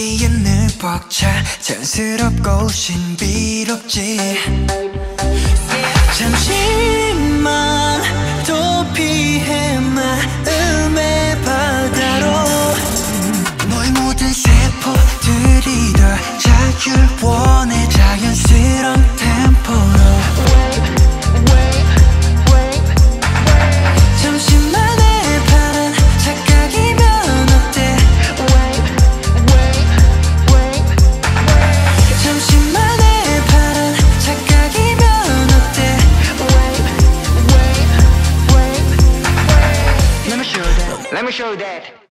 기에 늘벅 차 자연스럽고 신비롭지. 잠시만 또 피해 마음의 바다로. 너의 모든 세포들이 다 자유를 원해. Let me show you that.